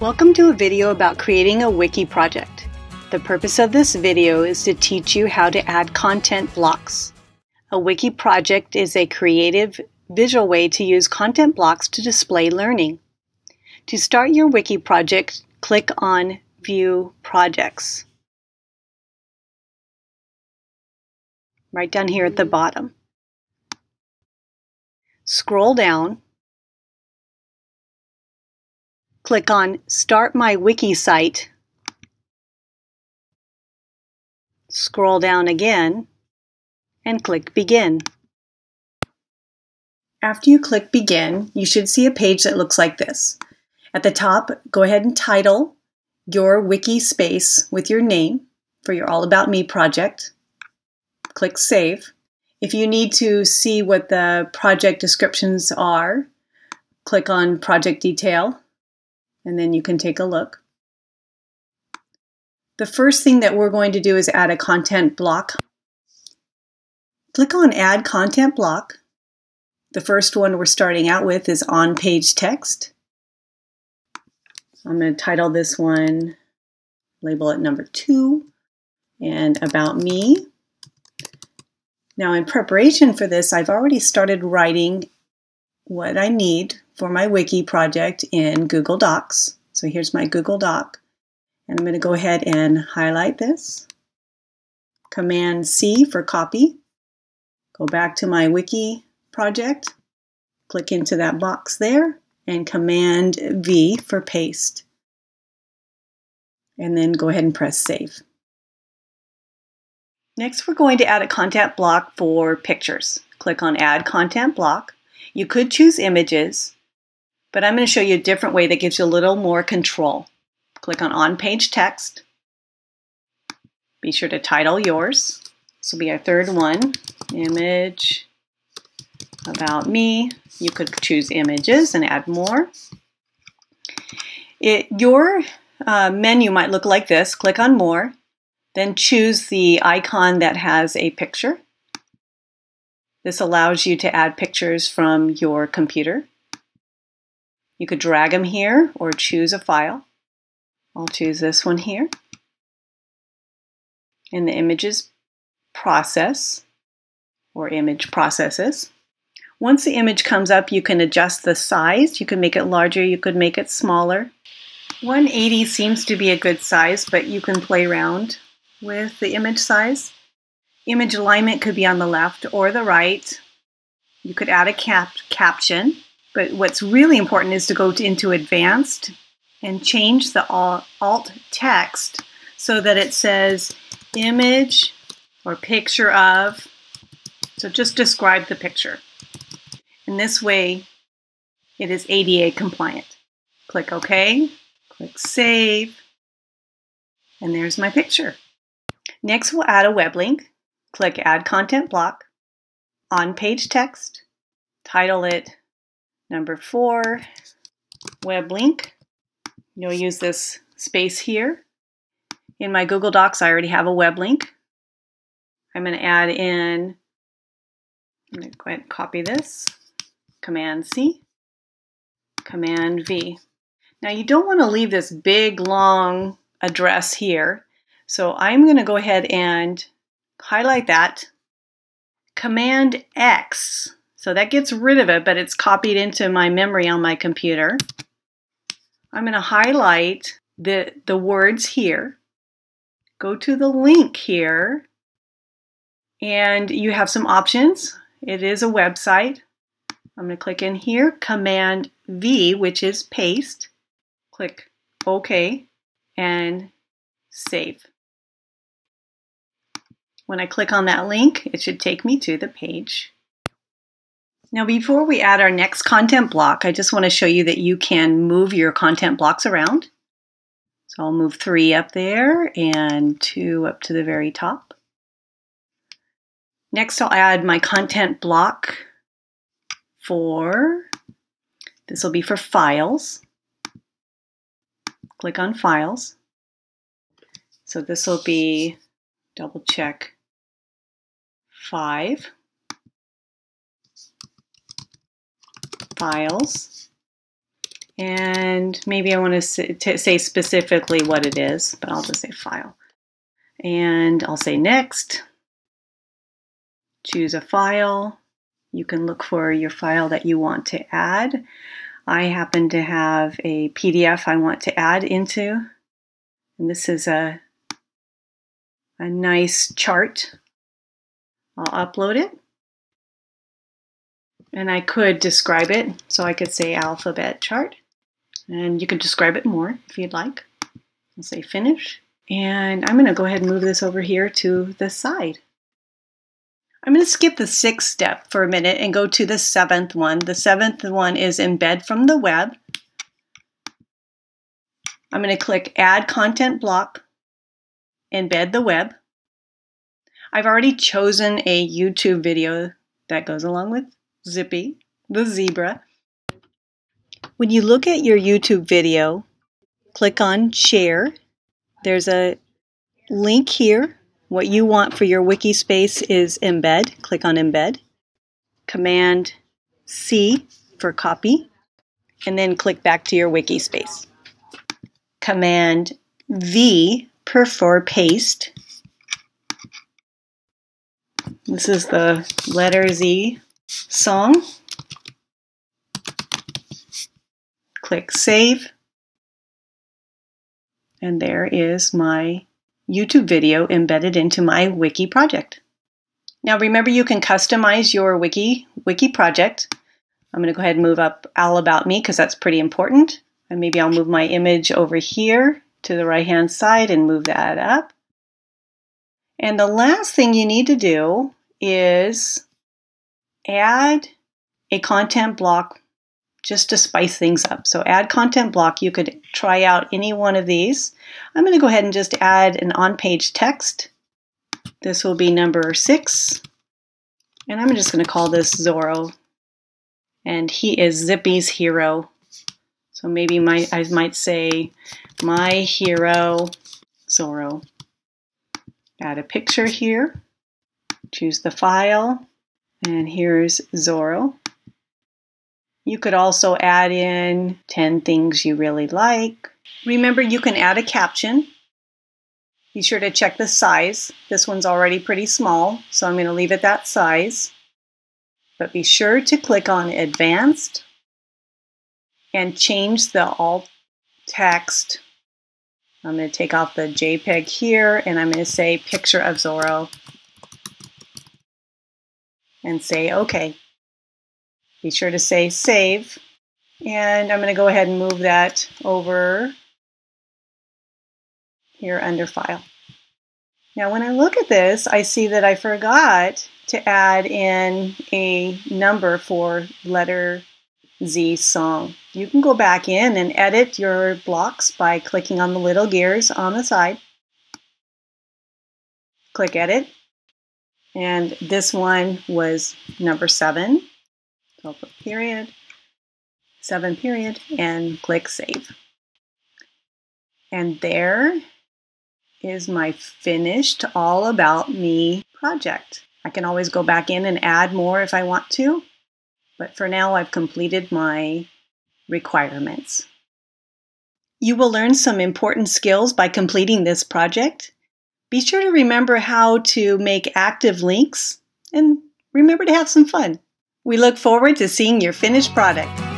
Welcome to a video about creating a wiki project. The purpose of this video is to teach you how to add content blocks. A wiki project is a creative, visual way to use content blocks to display learning. To start your wiki project, click on View Projects. Right down here at the bottom. Scroll down click on Start My Wiki Site, scroll down again, and click Begin. After you click Begin, you should see a page that looks like this. At the top, go ahead and title your wiki space with your name for your All About Me project. Click Save. If you need to see what the project descriptions are, click on Project Detail and then you can take a look. The first thing that we're going to do is add a content block. Click on Add Content Block. The first one we're starting out with is On Page Text. I'm going to title this one, label it number two, and About Me. Now in preparation for this, I've already started writing what I need for my wiki project in Google Docs. So here's my Google Doc. And I'm going to go ahead and highlight this. Command C for copy. Go back to my wiki project. Click into that box there and Command V for paste. And then go ahead and press save. Next, we're going to add a content block for pictures. Click on Add Content Block. You could choose images, but I'm going to show you a different way that gives you a little more control. Click on On Page Text. Be sure to title yours. This will be our third one. Image about me. You could choose images and add more. It, your uh, menu might look like this. Click on More. Then choose the icon that has a picture. This allows you to add pictures from your computer. You could drag them here or choose a file. I'll choose this one here. In the images process or image processes. Once the image comes up, you can adjust the size. You can make it larger, you could make it smaller. 180 seems to be a good size, but you can play around with the image size. Image alignment could be on the left or the right. You could add a cap caption. But what's really important is to go to, into advanced and change the alt text so that it says image or picture of. So just describe the picture. In this way, it is ADA compliant. Click OK, click Save, and there's my picture. Next, we'll add a web link. Click Add Content Block, On Page Text, title it Number four, web link. You'll use this space here. In my Google Docs, I already have a web link. I'm going to add in, I'm going to go ahead and copy this, Command C, Command V. Now you don't want to leave this big long address here. So I'm going to go ahead and highlight that. Command X so that gets rid of it, but it's copied into my memory on my computer. I'm going to highlight the, the words here, go to the link here, and you have some options. It is a website. I'm going to click in here, Command V, which is paste. Click OK and save. When I click on that link, it should take me to the page now, before we add our next content block, I just want to show you that you can move your content blocks around. So I'll move three up there and two up to the very top. Next, I'll add my content block for, this will be for files. Click on files. So this will be, double check, five. Files. And maybe I want to say specifically what it is, but I'll just say file. And I'll say next. Choose a file. You can look for your file that you want to add. I happen to have a PDF I want to add into. And this is a, a nice chart. I'll upload it. And I could describe it. So I could say alphabet chart. And you can describe it more if you'd like. I'll say finish. And I'm going to go ahead and move this over here to the side. I'm going to skip the sixth step for a minute and go to the seventh one. The seventh one is embed from the web. I'm going to click add content block, embed the web. I've already chosen a YouTube video that goes along with Zippy, the zebra. When you look at your YouTube video, click on share. There's a link here what you want for your wiki space is embed. Click on embed. Command C for copy. And then click back to your wiki space. Command V for paste. This is the letter Z song. Click Save. And there is my YouTube video embedded into my wiki project. Now remember you can customize your wiki wiki project. I'm going to go ahead and move up all about me because that's pretty important. And maybe I'll move my image over here to the right hand side and move that up. And the last thing you need to do is add a content block just to spice things up. So add content block, you could try out any one of these. I'm going to go ahead and just add an on-page text. This will be number six. And I'm just going to call this Zorro. And he is Zippy's hero. So maybe my I might say, my hero, Zorro. Add a picture here. Choose the file. And here's Zorro. You could also add in 10 things you really like. Remember, you can add a caption. Be sure to check the size. This one's already pretty small, so I'm going to leave it that size. But be sure to click on Advanced and change the alt text. I'm going to take off the JPEG here and I'm going to say Picture of Zorro and say OK. Be sure to say save. And I'm going to go ahead and move that over here under file. Now when I look at this, I see that I forgot to add in a number for letter Z song. You can go back in and edit your blocks by clicking on the little gears on the side. Click edit. And this one was number seven. So I'll put period, seven period, and click save. And there is my finished All About Me project. I can always go back in and add more if I want to, but for now I've completed my requirements. You will learn some important skills by completing this project. Be sure to remember how to make active links and remember to have some fun. We look forward to seeing your finished product.